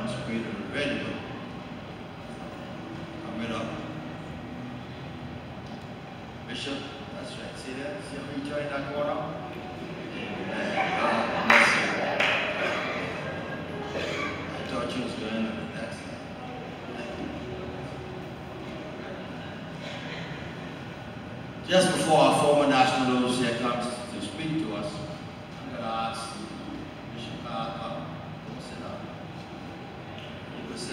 consecrated already, but I'm up. Bishop, that's right. See that? See how you turn that corner? I thought you was going the next. Just before our former national overseer comes to speak to us, I'm going to ask Bishop Carr, come, go sit down.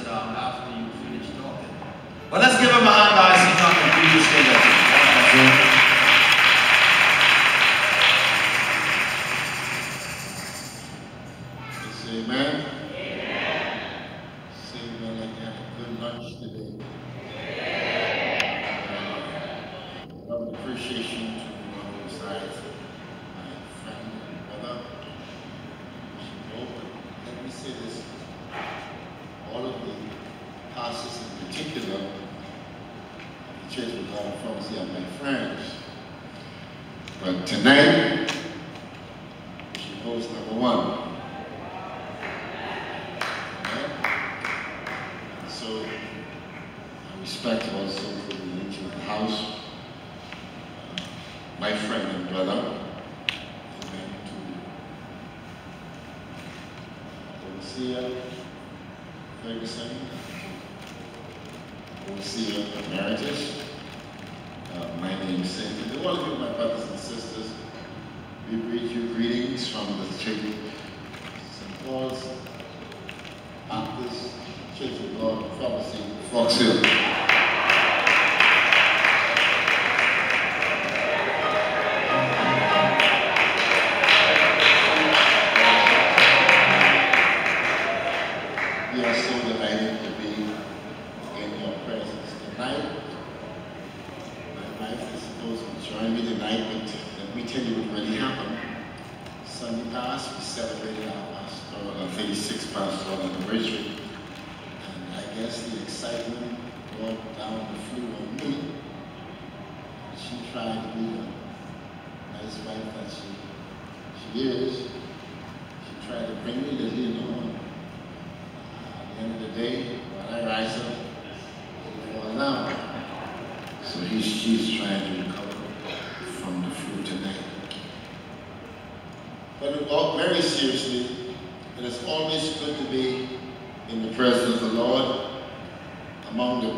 Down after you finish talking. Let's give him a hand, guys. He's not do this thing. Say. Say you had a good lunch today. Appreciation to one besides my friend and brother. Bishop Hope. And Let me say this. All of the pastors in particular of the Church of God of my friends. But tonight, Bishop Hope's number one. So, I respect also for the nature of the house, uh, my friend and brother, amen, to overseer Ferguson, overseer emeritus, uh, my name is Saint, to all of you, my brothers and sisters, we greet you greetings from the church, St. Paul's Baptist Church of God Pharmacy, Fox Hill.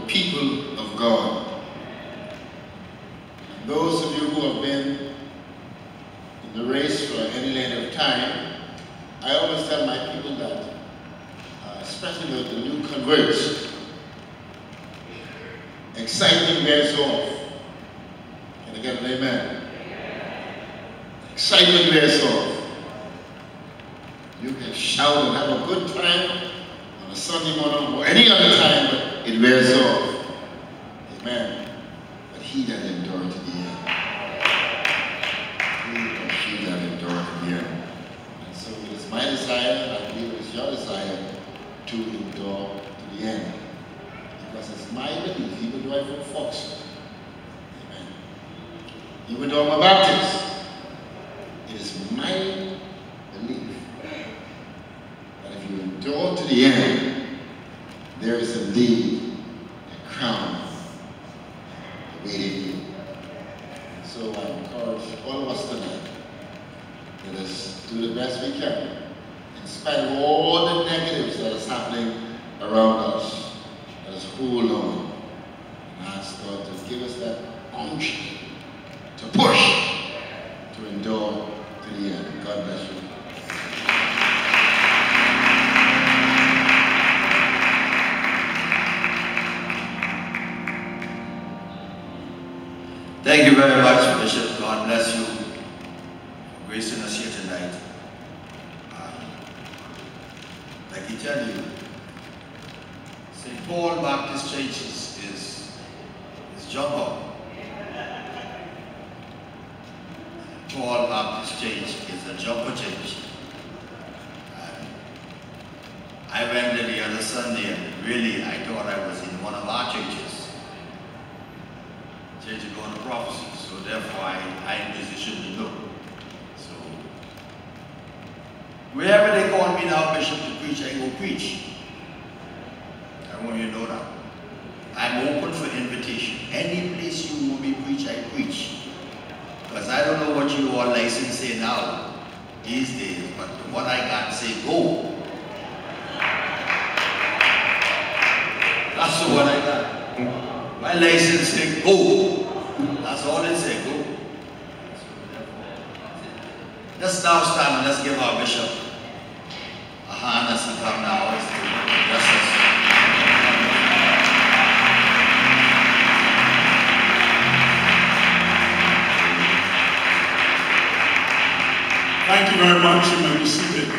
People of God. And those of you who have been in the race for any length of time, I always tell my people that, uh, especially the, the new converts, excitement wears off. Can I get an amen? Excitement wears off. You can shout and have a good time on a Sunday morning but wears off. Amen. But he that endured to the end. He that endured to the end. And so it is my desire, and I believe it is your desire, to endure to the end. Because it's my belief, even though I'm from Fox, Amen. Even though I'm a Baptist, it is my belief that if you endure to the end, there is indeed a crown awaiting you. So I encourage all of us tonight, let us do the best we can, in spite of all the negatives that is happening around us. Let us hold on and ask God to give us that unction to push, to endure to the end. God bless you. Thank you very much, Bishop. God bless you for gracing us here tonight. Um, like he tell you, St. Paul Baptist Church is, is, is up. Paul Baptist Church is a jumper church. I went there the other Sunday and really I thought I was in one of our churches. Church of God of Prophecy, so therefore I, I in position to know. So wherever they call me now, Bishop, to preach, I go preach. I want you to know that. I'm open for invitation. Any place you want me to preach, I preach. Because I don't know what you all license say now, these days, but what I got say, go. That's one I got. My license say, go. That's all it say, go. Let's now stand and let's give our bishop a hand as he come now. Bless Thank you very much. You may be seated.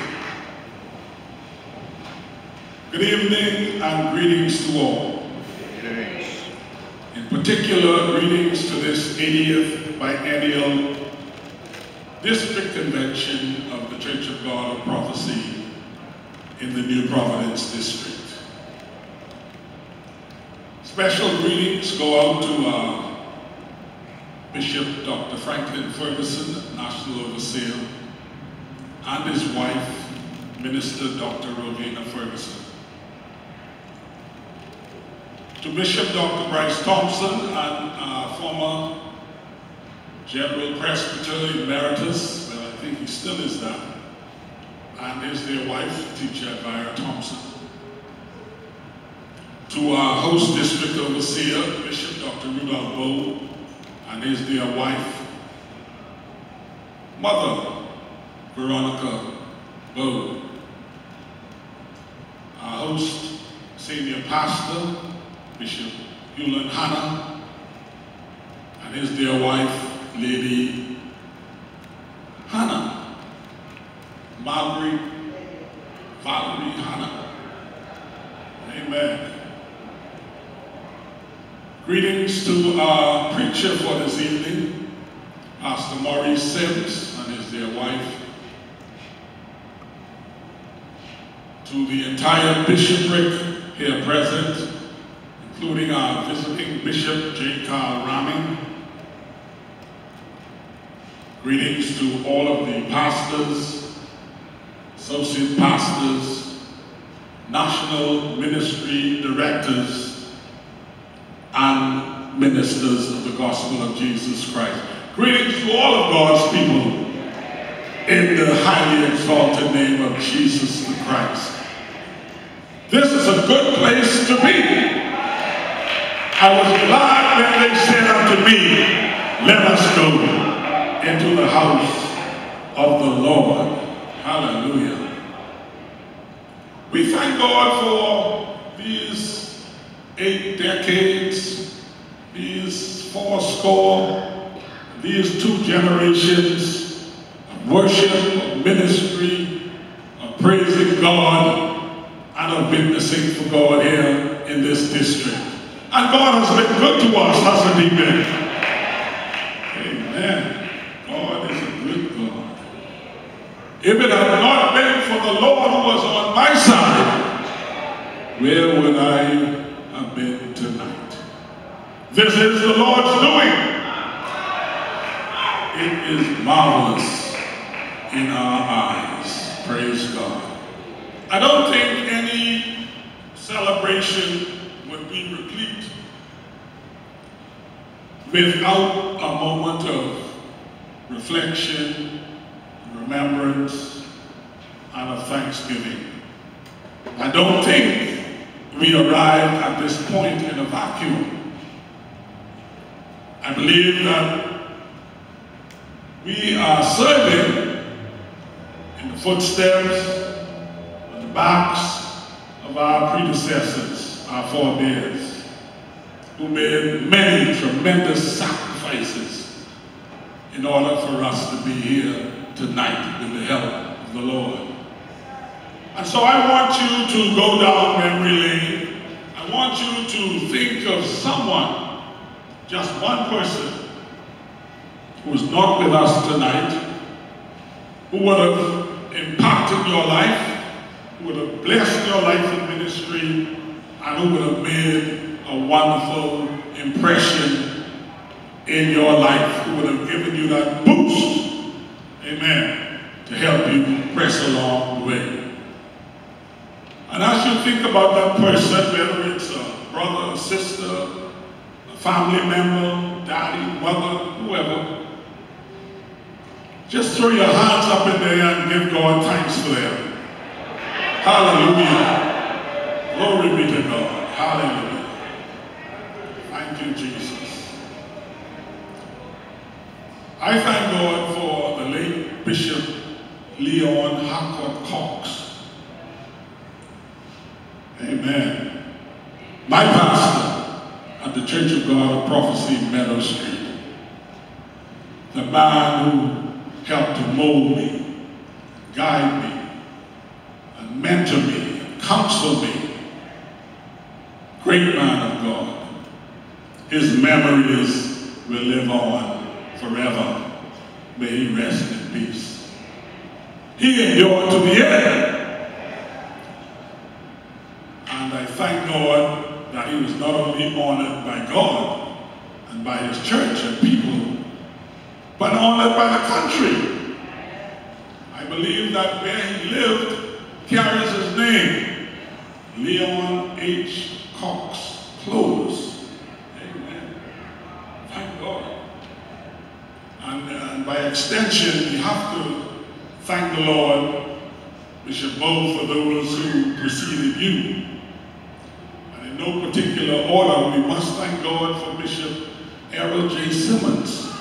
Good evening and greetings to all. In particular, greetings to this 80th biennial District Convention of the Church of God of Prophecy in the New Providence District. Special greetings go out to uh, Bishop Dr. Franklin Ferguson, National Overseer, and his wife, Minister Dr. Rowena Ferguson. To Bishop Dr. Bryce Thompson and uh, former General Presbyter Emeritus, well, I think he still is that, and his dear wife, Teacher Elvira Thompson. To our host district overseer, Bishop Dr. Rudolph Bowe, and his dear wife, Mother Veronica Bowe. Our host, senior pastor, Bishop Hewlin Hanna, and his dear wife, Lady Hanna, Margaret Valerie Hanna. Amen. Greetings to our preacher for this evening, Pastor Maurice Sims and his dear wife. To the entire bishopric here present, including our visiting Bishop J. Carl Ramming, Greetings to all of the pastors, associate pastors, national ministry directors, and ministers of the gospel of Jesus Christ. Greetings to all of God's people in the highly exalted name of Jesus the Christ. A good place to be. I was glad when they said unto me, let us go into the house of the Lord. Hallelujah. We thank God for these eight decades, these four score, these two generations of worship, of ministry, of praising God, of witnessing for God here in this district. And God has been good to us, hasn't he been? Amen. God is a good God. If it had not been for the Lord who was on my side, where would I have been tonight? This is the Lord's doing. It is marvelous in our eyes. Praise God. I don't think any celebration would be replete without a moment of reflection remembrance, and of thanksgiving. I don't think we arrived at this point in a vacuum. I believe that we are serving in the footsteps backs of our predecessors, our forebears, who made many tremendous sacrifices in order for us to be here tonight with the help of the Lord. And so I want you to go down memory lane. I want you to think of someone, just one person, who is not with us tonight, who would have impacted your life, who would have blessed your life in ministry, and who would have made a wonderful impression in your life, who would have given you that boost Amen. To help you press along the way. And as you think about that person, whether it's a brother, a sister, a family member, daddy, mother, whoever, just throw your hands up in the air and give God thanks for them. Hallelujah. Glory be to God. Hallelujah. Thank you, Jesus. I thank God for the late Bishop Leon Harcourt Cox. Amen. My pastor at the Church of God of Prophecy, Meadow Street. The man who helped to mold me, guide me, mentor me, counsel me. Great man of God. His memories will live on forever. May he rest in peace. He endured to the end. And I thank God that he was not only honored by God and by his church and people, but honored by the country. I believe that where he lived carries his name, Leon H. Cox Close. Amen. Thank God. And, and by extension, we have to thank the Lord, Bishop Bowe, for those who preceded you. And in no particular order, we must thank God for Bishop Errol J. Simmons.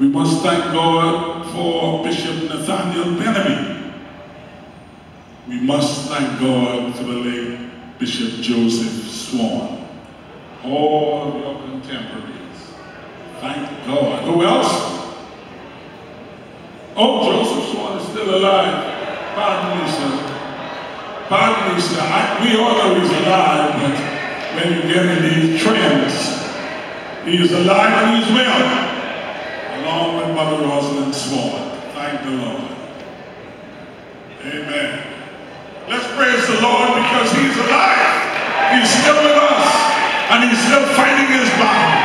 We must thank God for Bishop Nathaniel Benamy. We must thank God for the late Bishop Joseph Swan. All of your contemporaries. Thank God. Who else? Oh, Joseph Swan is still alive. Pardon me, sir. Pardon me, sir. I, we all know he's alive, but when you get in these trends, he is alive and he's well along with Mother Rosalind Swan. Thank the Lord. Amen. Let's praise the Lord because He's alive. He's still with us. And He's still fighting His battle.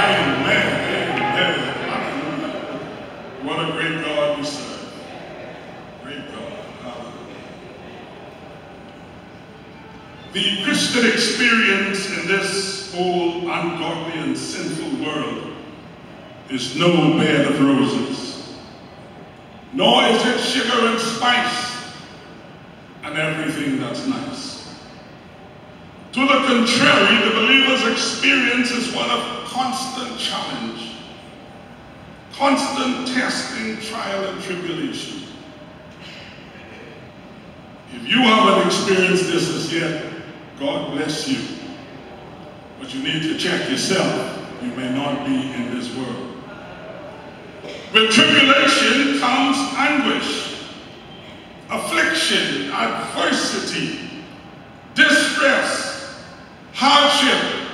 Amen. Amen. Hallelujah. What a great God we serve. Great God. The Christian experience in this whole ungodly and sinful world is no bed of roses, nor is it sugar and spice everything that's nice. To the contrary, the believer's experience is one of constant challenge, constant testing, trial, and tribulation. If you haven't experienced this as yet, God bless you. But you need to check yourself. You may not be in this world. With tribulation comes anguish, affliction, adversity, distress, hardship,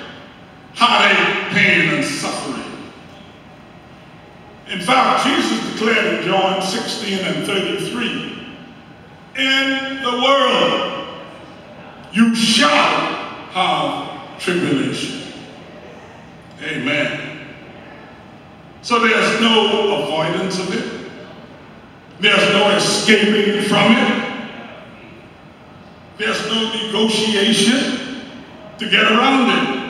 heartache, pain, and suffering. In fact, Jesus declared in John 16 and 33, in the world you shall have tribulation. Amen. So there's no avoidance of it. There's no escaping from it. There's no negotiation to get around it.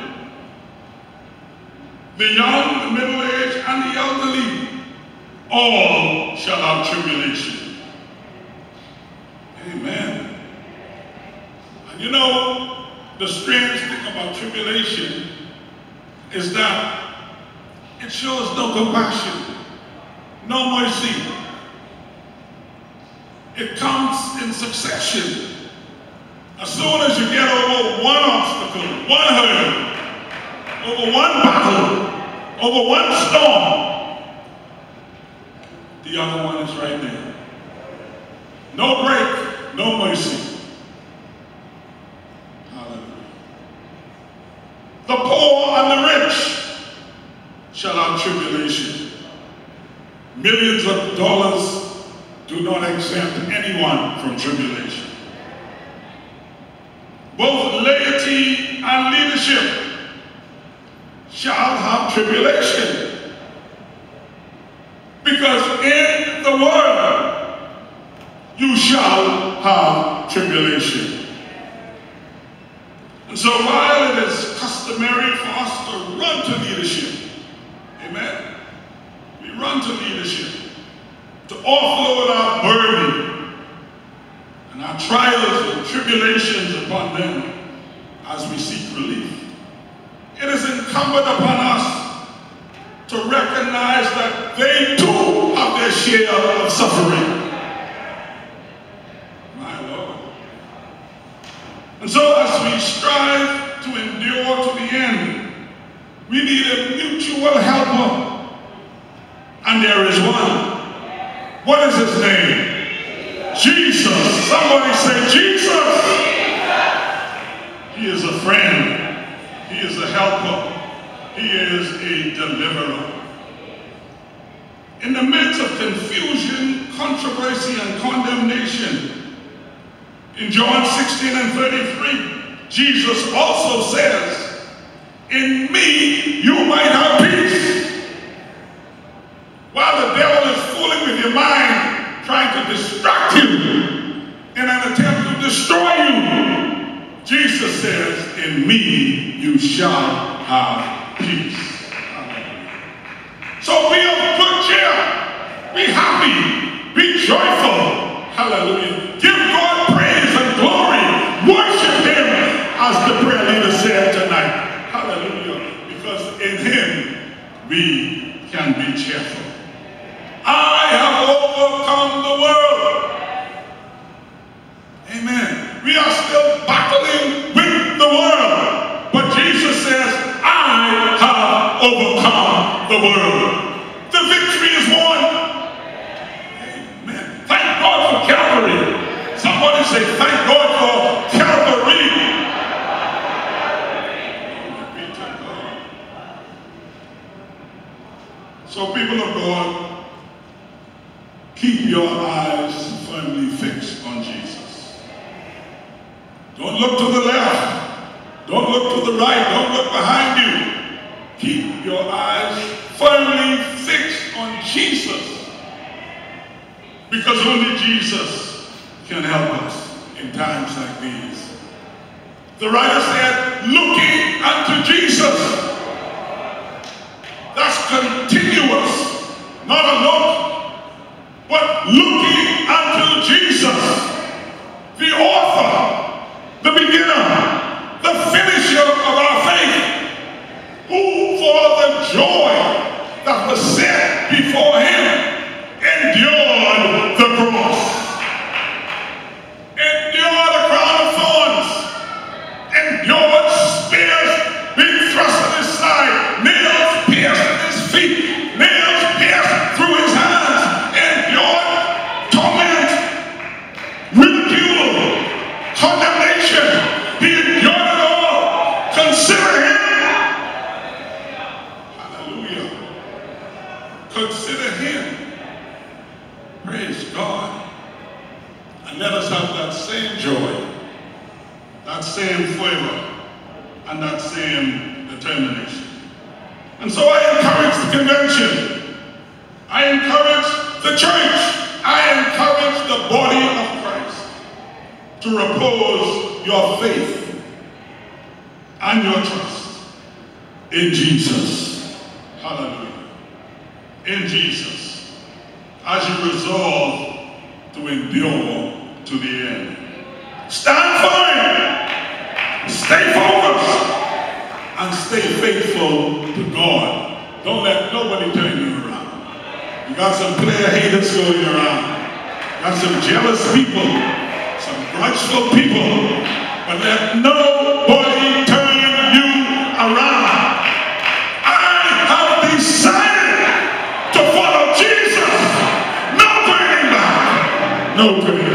The young, the middle-aged, and the elderly all shall have tribulation. Amen. And you know, the strange thing about tribulation is that it shows no compassion, no mercy. It comes in succession. As soon as you get over one obstacle, one hurdle, over one battle, over one storm, the other one is right there. No break, no mercy. Hallelujah. The poor and the rich shall have tribulation. Millions of dollars do not exempt anyone from tribulation. Both laity and leadership shall have tribulation. Because in the world you shall have tribulation. And so while it is customary for us to run to leadership, amen, we run to leadership to offload our burden and our trials and tribulations upon them as we seek relief. It is incumbent upon us to recognize that they too have their share of suffering. My Lord. And so as we strive to endure to the end, we need a mutual helper. And there is one. What is his name? Jesus. Somebody say Jesus. He is a friend. He is a helper. He is a deliverer. In the midst of confusion, controversy, and condemnation, in John 16 and 33, Jesus also says, In me you might have peace. While the devil is with your mind, trying to distract you in an attempt to destroy you, Jesus says, In me you shall have peace. So be of good cheer. Be happy. Be joyful. Hallelujah. Give God praise and glory. Worship Him as the prayer leader said tonight. Hallelujah. Because in Him we can be cheerful. I have overcome the world. Amen. We are still battling with the world. But Jesus says, I have overcome the world. The victory is won. Amen. Thank God for Calvary. Somebody say, thank God for Calvary. Glory be to God. So people of God, keep your eyes firmly fixed on Jesus. Don't look to the left. Don't look to the right. Don't look behind you. Keep your eyes firmly fixed on Jesus. Because only Jesus can help us in times like these. The writer said, looking unto Jesus. That's continuous, not a look, but looking unto Jesus, the author, the beginner, the finisher of our faith, who for the joy that was set before him endured the cross, endured the crown of thorns, endured spears being thrust in his side, nails pierced in his feet, nails pierced through his hands, endured torment, ridicule, condemnation. He endured it all. Consider him. Hallelujah. Consider him. Praise God. And let us have that same joy, that same flavor, and that same determination. And so I encourage the convention. I encourage the church. I encourage the body of Christ to repose your faith and your trust in Jesus. Hallelujah. In Jesus. As you resolve to endure to the end. Stand firm. And stay faithful to God. Don't let nobody turn you around. You got some player haters going around. Got some jealous people. Some grudgeful people. But let nobody turn you around. I have decided to follow Jesus. No turning back. No turning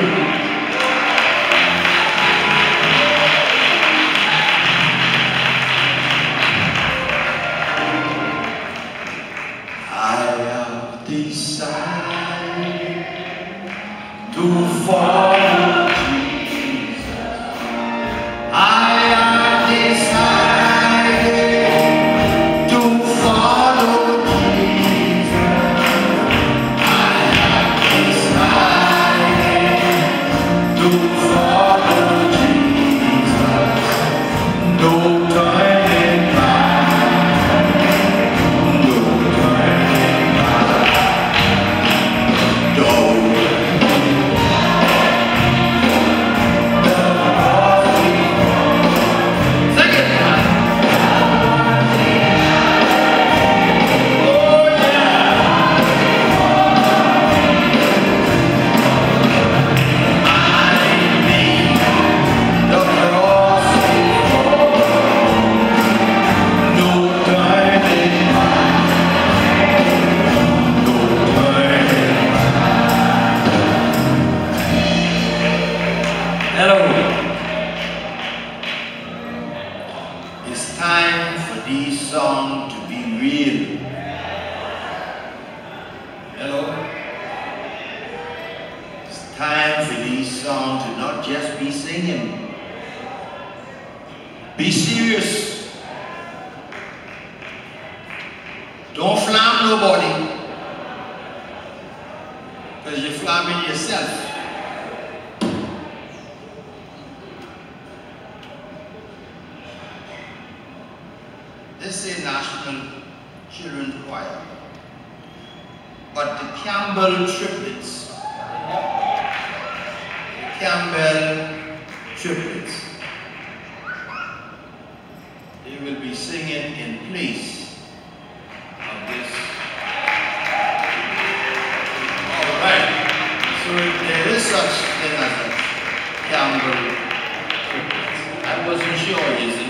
Hello? It's time for these songs to not just be singing. Be serious. Don't flam nobody. Because you're flamming yourself. This is a National Children's Choir. But the Campbell triplets, Campbell triplets, they will be singing in place of this. All right. So there is such thing as a Campbell triplets. I wasn't sure,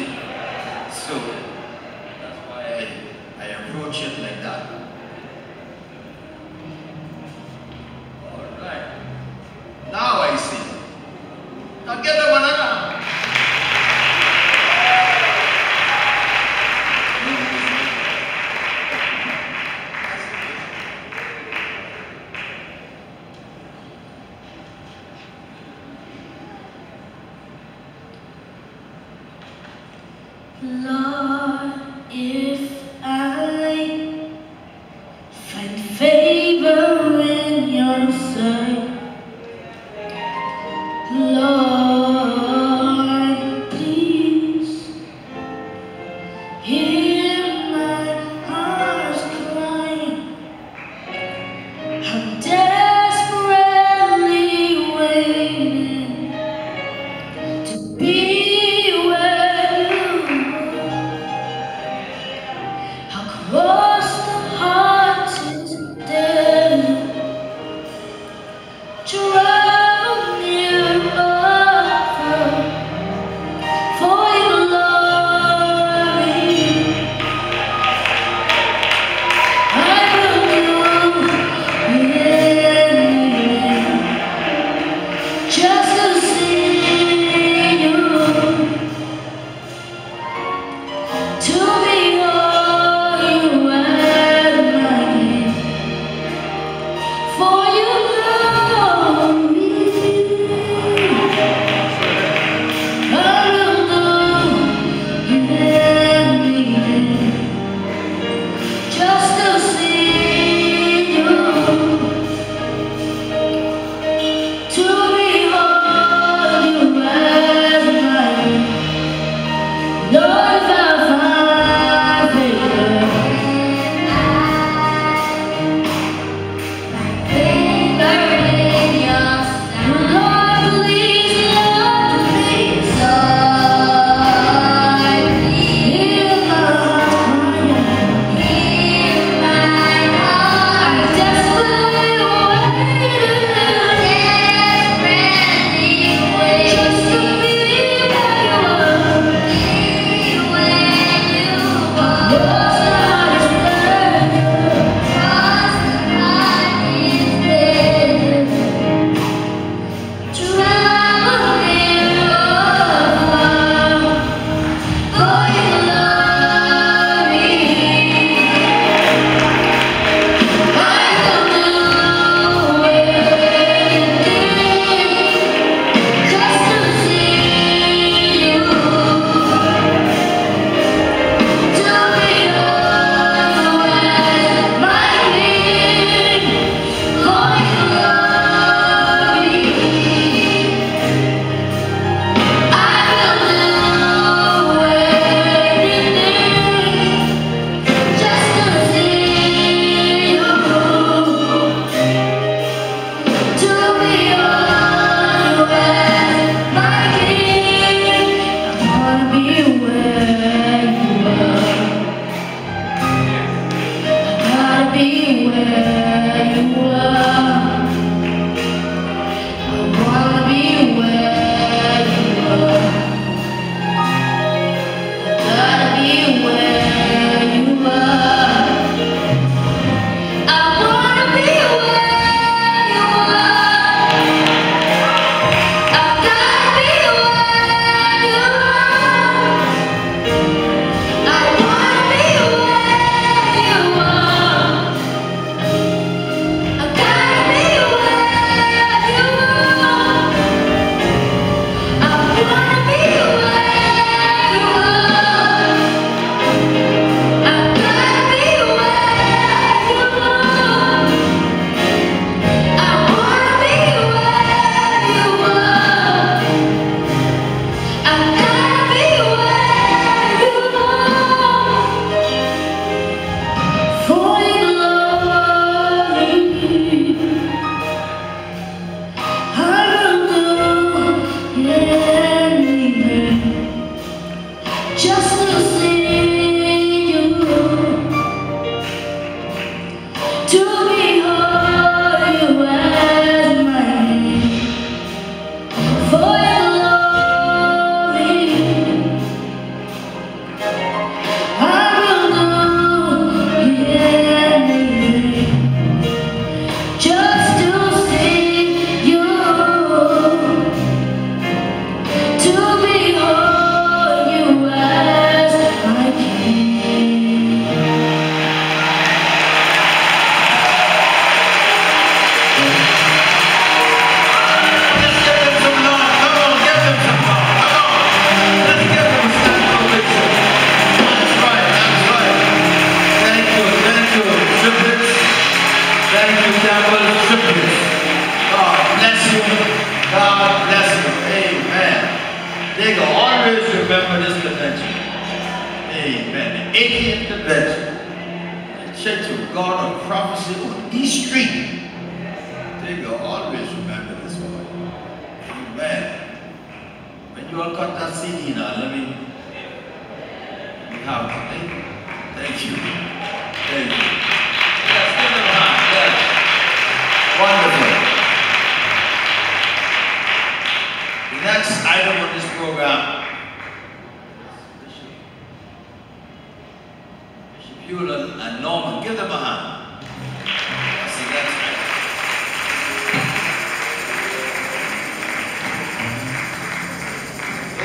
Give them a hand.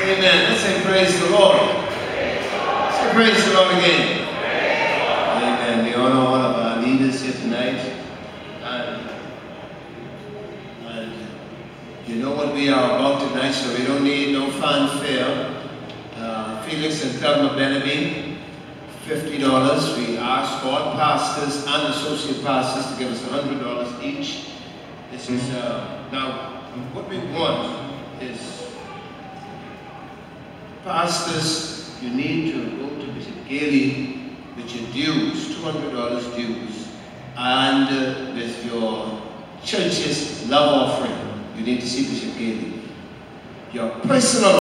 Amen. Let's say praise the Lord. Say praise the Lord again. Amen. We honor all of our leaders here tonight. And, and you know what we are about tonight, so we don't need no fanfare. Uh, Felix and Thelma Benamy, $50. We asked all pastors and associate pastors to give us $100 each. This is, uh, now, what we want is Pastors, you need to go to Bishop Gailey with your dues, $200 dues, and uh, with your church's love offering. You need to see Bishop Gailey. Your personal